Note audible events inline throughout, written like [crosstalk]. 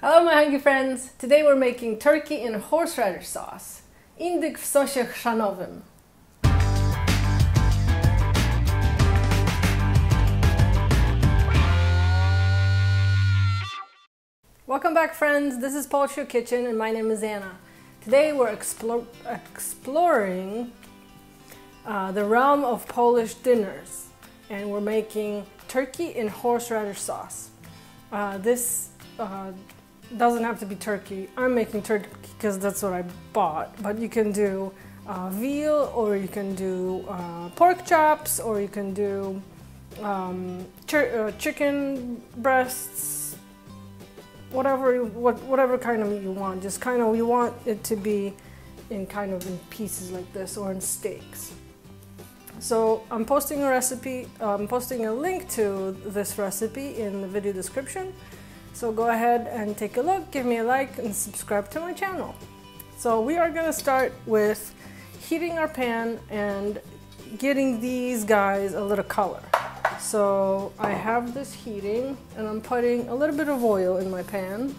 Hello my hungry friends! Today we're making turkey in horseradish sauce. Indyk w sosie chrzanowym. Welcome back friends, this is Polish Kitchen and my name is Anna. Today we're explore exploring uh, the realm of Polish dinners and we're making turkey in horseradish sauce. Uh, this uh, doesn't have to be turkey. I'm making turkey because that's what I bought, but you can do uh, veal or you can do uh, pork chops or you can do um, uh, chicken breasts whatever what, whatever kind of meat you want. Just kind of you want it to be in kind of in pieces like this or in steaks. So I'm posting a recipe, I'm posting a link to this recipe in the video description. So go ahead and take a look, give me a like and subscribe to my channel. So we are gonna start with heating our pan and getting these guys a little color. So I have this heating and I'm putting a little bit of oil in my pan.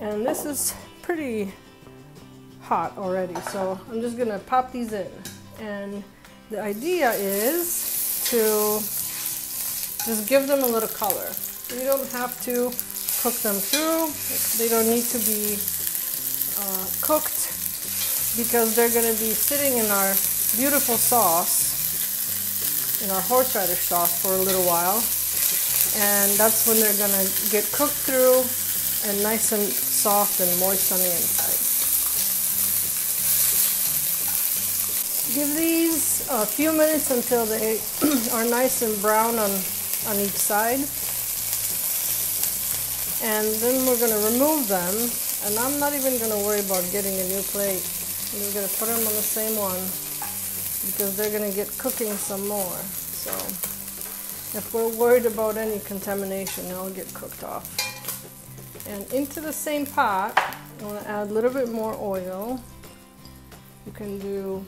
And this is pretty hot already, so I'm just gonna pop these in. And the idea is to just give them a little color. You don't have to cook them through. They don't need to be uh, cooked because they're gonna be sitting in our beautiful sauce in our horseradish sauce for a little while. And that's when they're gonna get cooked through and nice and soft and moist on the inside. Give these a few minutes until they [clears throat] are nice and brown on, on each side. And then we're gonna remove them. And I'm not even gonna worry about getting a new plate. I'm just gonna put them on the same one because they're going to get cooking some more. So if we're worried about any contamination, they'll get cooked off. And into the same pot, I'm going to add a little bit more oil. You can do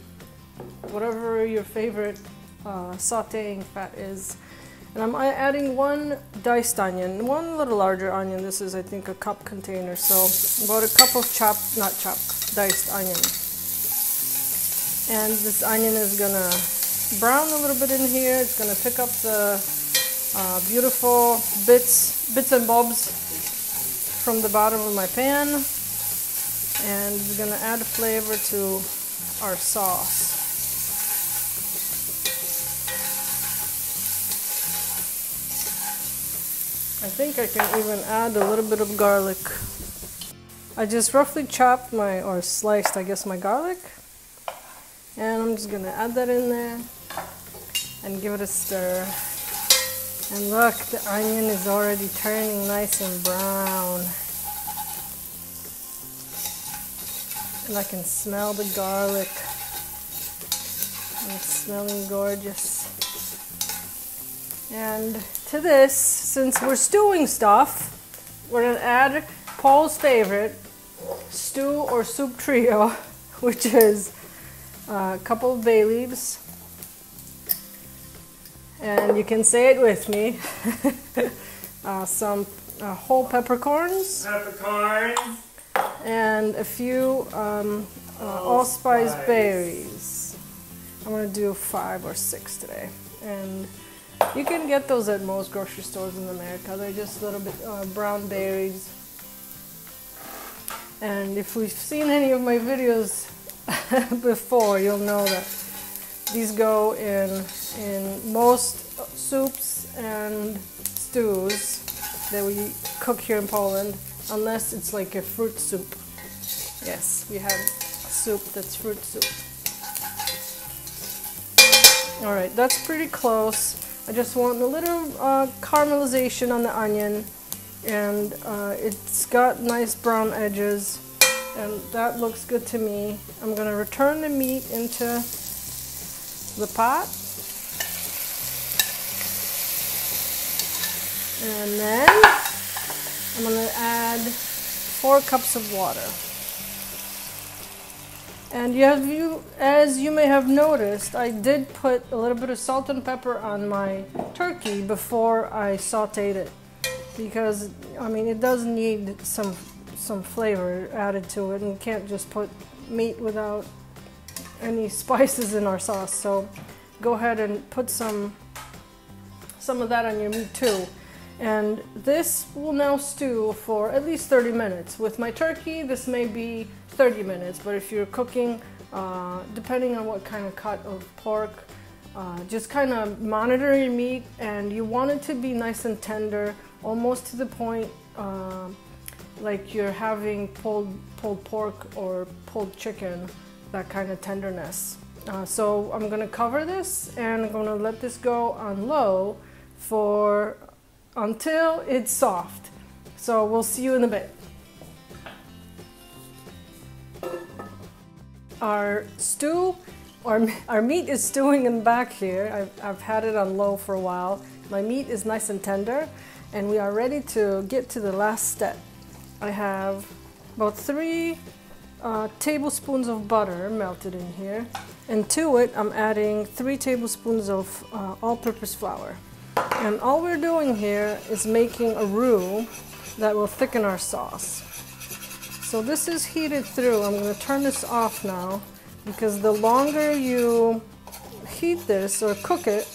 whatever your favorite uh, sauteing fat is. And I'm adding one diced onion, one little larger onion. This is, I think, a cup container. So about a cup of chopped, not chopped, diced onion and this onion is gonna brown a little bit in here. It's gonna pick up the uh, beautiful bits, bits and bobs from the bottom of my pan, and it's gonna add flavor to our sauce. Think I can even add a little bit of garlic. I just roughly chopped my, or sliced, I guess, my garlic. And I'm just gonna add that in there and give it a stir. And look, the onion is already turning nice and brown. And I can smell the garlic. And it's smelling gorgeous. And to this, since we're stewing stuff, we're gonna add Paul's favorite, stew or soup trio, [laughs] which is a couple of bay leaves, and you can say it with me. [laughs] uh, some uh, whole peppercorns. Peppercorns. And a few um, uh, allspice berries. I'm gonna do five or six today. And you can get those at most grocery stores in America. They're just a little bit uh, brown berries. And if we've seen any of my videos [laughs] before, you'll know that these go in in most soups and stews that we cook here in Poland, unless it's like a fruit soup. Yes, we have soup that's fruit soup. All right, that's pretty close. I just want a little uh, caramelization on the onion and uh, it's got nice brown edges and that looks good to me. I'm going to return the meat into the pot. And then I'm going to add four cups of water. And you have you, as you may have noticed, I did put a little bit of salt and pepper on my turkey before I sauteed it. because I mean it does need some some flavor added to it and you can't just put meat without any [laughs] spices in our sauce so go ahead and put some some of that on your meat too and this will now stew for at least 30 minutes. With my turkey this may be 30 minutes but if you're cooking uh, depending on what kind of cut of pork uh, just kind of monitor your meat and you want it to be nice and tender almost to the point uh, like you're having pulled pulled pork or pulled chicken that kind of tenderness. Uh, so I'm gonna cover this and I'm gonna let this go on low for until it's soft so we'll see you in a bit our stew our, our meat is stewing in the back here. I've, I've had it on low for a while. My meat is nice and tender and we are ready to get to the last step. I have about three uh, tablespoons of butter melted in here and to it I'm adding three tablespoons of uh, all-purpose flour. And all we're doing here is making a roux that will thicken our sauce. So this is heated through. I'm going to turn this off now because the longer you heat this or cook it,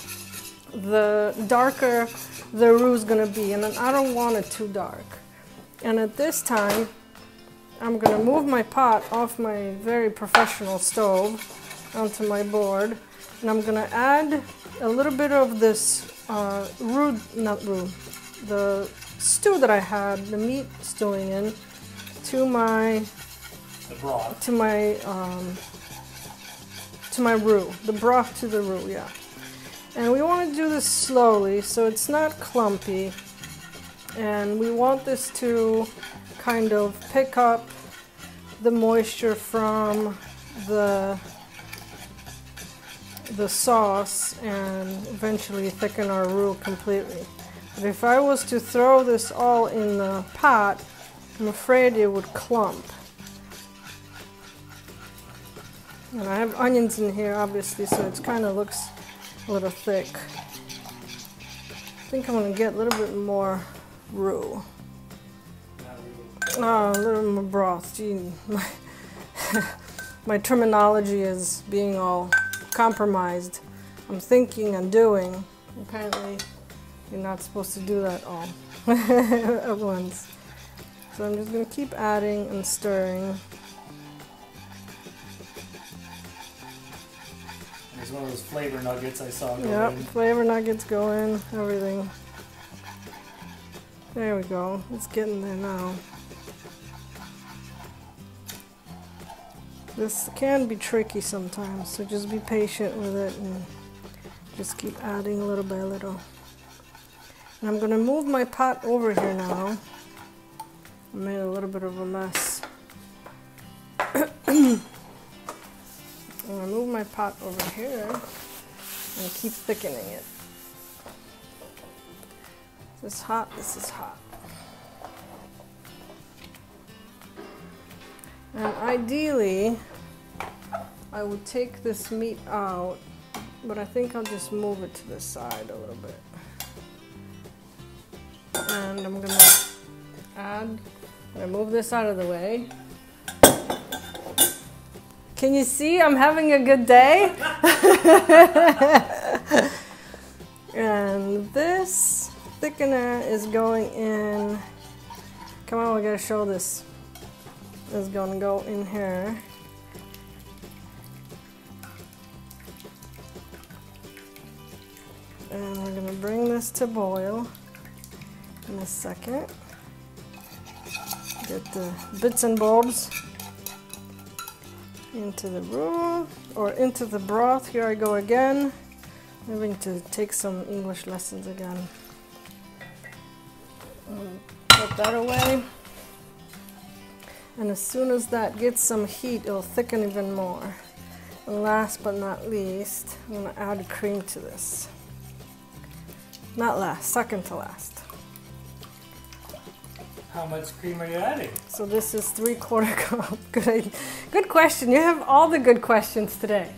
the darker the roux is going to be. And I don't want it too dark. And at this time, I'm going to move my pot off my very professional stove onto my board. And I'm going to add a little bit of this uh, roux, not roux, the stew that I had, the meat stewing in, to my, the broth. to my um, to my roux, the broth to the roux, yeah. And we want to do this slowly so it's not clumpy. And we want this to kind of pick up the moisture from the the sauce and eventually thicken our roux completely. But if I was to throw this all in the pot, I'm afraid it would clump. And I have onions in here, obviously, so it kind of looks a little thick. I think I'm going to get a little bit more roux. Oh, a little more broth. Gee, my, [laughs] my terminology is being all compromised. I'm thinking and doing. Apparently, you're not supposed to do that all [laughs] at once. So I'm just going to keep adding and stirring. It's one of those flavor nuggets I saw go Yep, flavor nuggets go in, everything. There we go. It's getting there now. This can be tricky sometimes, so just be patient with it and just keep adding little by little. And I'm gonna move my pot over here now. I made a little bit of a mess. [coughs] I'm gonna move my pot over here and keep thickening it. This is hot, this is hot. And ideally, I would take this meat out, but I think I'll just move it to the side a little bit. And I'm gonna add, I'm gonna move this out of the way. Can you see I'm having a good day? [laughs] and this thickener is going in. Come on, we gotta show this. Is gonna go in here. And we're gonna bring this to boil in a second. Get the bits and bobs into the roux or into the broth. Here I go again. I'm having to take some English lessons again. Um, put that away. And as soon as that gets some heat, it'll thicken even more. And last but not least, I'm gonna add cream to this. Not last, second to last. How much cream are you adding? So this is three quarter [laughs] cup. Good, good question. You have all the good questions today.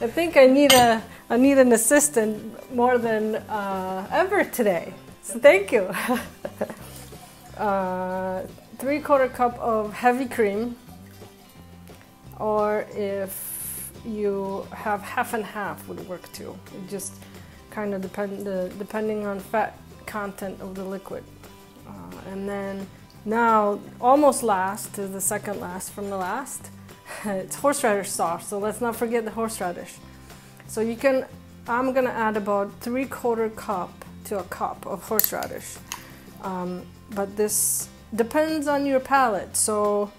I think I need a I need an assistant more than uh, ever today. So thank you. [laughs] uh, three quarter cup of heavy cream, or if you have half and half would work too. It just kind of depend uh, depending on fat content of the liquid. Uh, and then now, almost last to the second last from the last, [laughs] it's horseradish sauce. So let's not forget the horseradish. So you can, I'm gonna add about three quarter cup to a cup of horseradish. Um, but this depends on your palate. So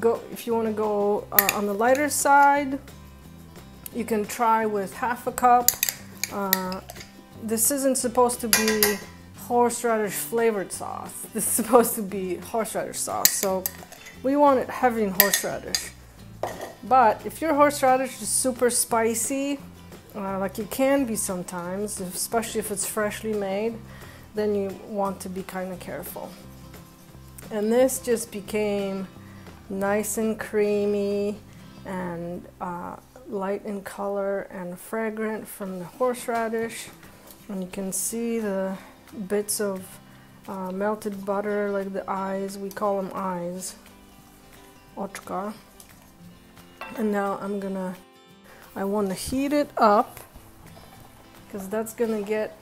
go if you want to go uh, on the lighter side, you can try with half a cup. Uh, this isn't supposed to be horseradish flavored sauce. [laughs] This is supposed to be horseradish sauce. So we want it heavy in horseradish. But if your horseradish is super spicy, uh, like it can be sometimes, especially if it's freshly made, then you want to be kind of careful. And this just became nice and creamy and uh, light in color and fragrant from the horseradish. And you can see the bits of uh, melted butter, like the eyes, we call them eyes, oczka. And now I'm gonna, I want to heat it up because that's gonna get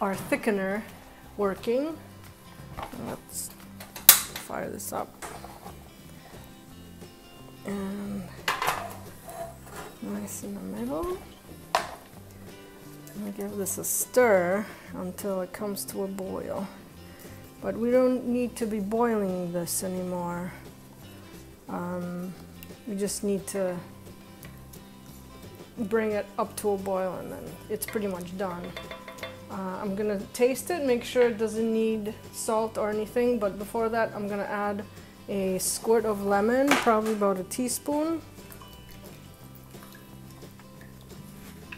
our thickener working. Let's fire this up. And nice in the middle. Give this a stir until it comes to a boil. But we don't need to be boiling this anymore. Um, we just need to bring it up to a boil and then it's pretty much done. Uh, I'm gonna taste it, make sure it doesn't need salt or anything, but before that I'm gonna add a squirt of lemon, probably about a teaspoon.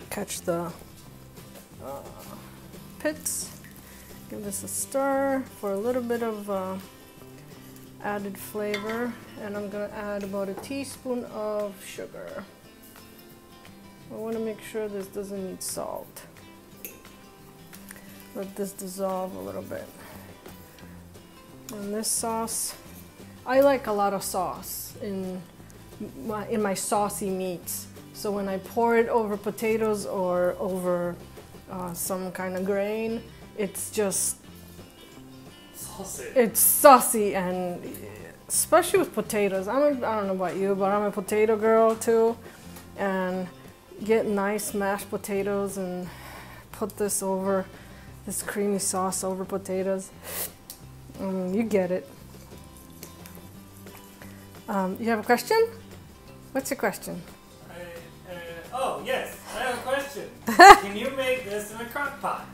Catch the uh, pits. Give this a stir for a little bit of uh, added flavor, and I'm gonna add about a teaspoon of sugar. I want to make sure this doesn't need salt let this dissolve a little bit. And this sauce, I like a lot of sauce in my, in my saucy meats. So when I pour it over potatoes or over uh, some kind of grain, it's just Saucy. it's saucy and especially with potatoes. I'm a, I don't know about you, but I'm a potato girl too, and get nice mashed potatoes and put this over this creamy sauce over potatoes. Um, you get it. Um, you have a question? What's your question? Uh, uh, oh, yes. I have a question. [laughs] Can you make this in a crock pot?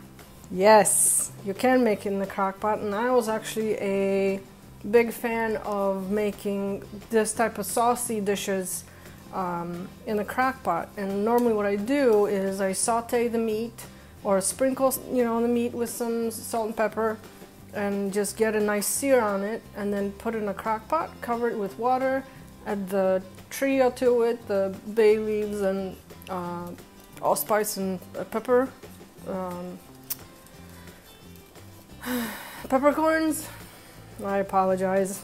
Yes, you can make it in the crock pot, and I was actually a big fan of making this type of saucy dishes um, in a crock pot. And normally, what I do is I saute the meat or sprinkle you know the meat with some salt and pepper and just get a nice sear on it and then put it in a crock pot cover it with water add the trio to it the bay leaves and uh, allspice and pepper um, [sighs] peppercorns. I apologize.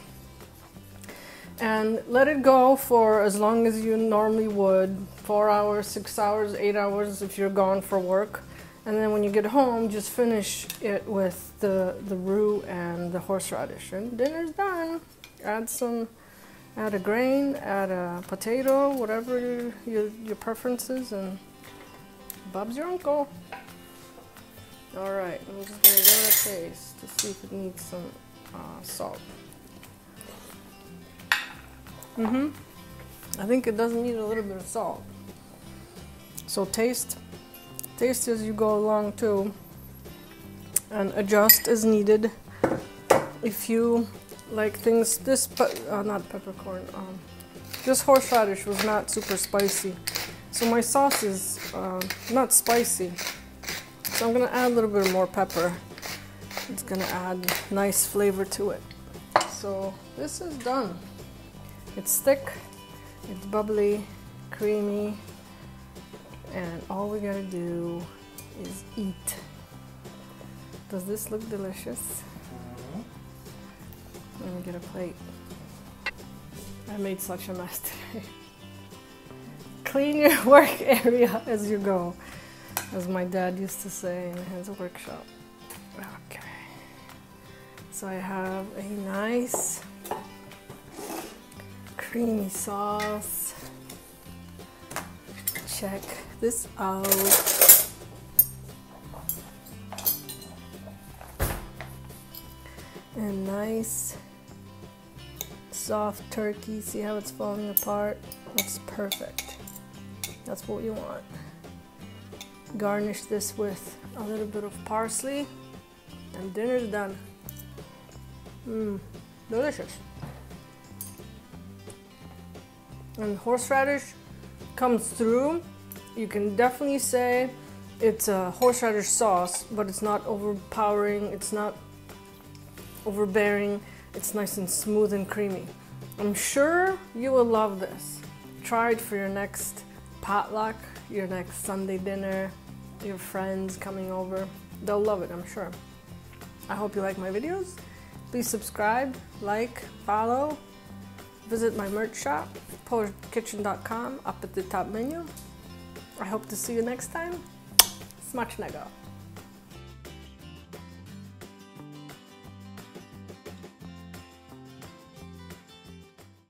And let it go for as long as you normally would four hours six hours eight hours if you're gone for work and then when you get home, just finish it with the, the roux and the horseradish. And dinner's done. Add some, add a grain, add a potato, whatever your, your preferences, and Bob's your uncle. All right, I'm just gonna give it a taste to see if it needs some uh, salt. Mm-hmm. I think it does need a little bit of salt. So taste taste as you go along too. And adjust as needed. If you like things this uh, not peppercorn um, this horseradish was not super spicy. So my sauce is uh, not spicy. So I'm gonna add a little bit more pepper. It's gonna add nice flavor to it. So this is done. It's thick it's bubbly creamy and all we gotta do is eat. Does this look delicious? Mm-hmm. get a plate. I made such a mess today. [laughs] Clean your [laughs] work area as you go, as my dad used to say in his workshop. Okay. So I have a nice creamy sauce. Check this out. And nice soft turkey. See how it's falling apart? That's perfect. That's what you want. Garnish this with a little bit of parsley and dinner's done. Mmm, delicious. And horseradish comes through. You can definitely say it's a horseradish sauce, but it's not overpowering, it's not overbearing, it's nice and smooth and creamy. I'm sure you will love this. Try it for your next potluck, your next Sunday dinner, your friends coming over. They'll love it, I'm sure. I hope you like my videos. Please subscribe, like, follow, visit my merch shop, polishkitchen.com, up at the top menu. I hope to see you next time. Smacznego!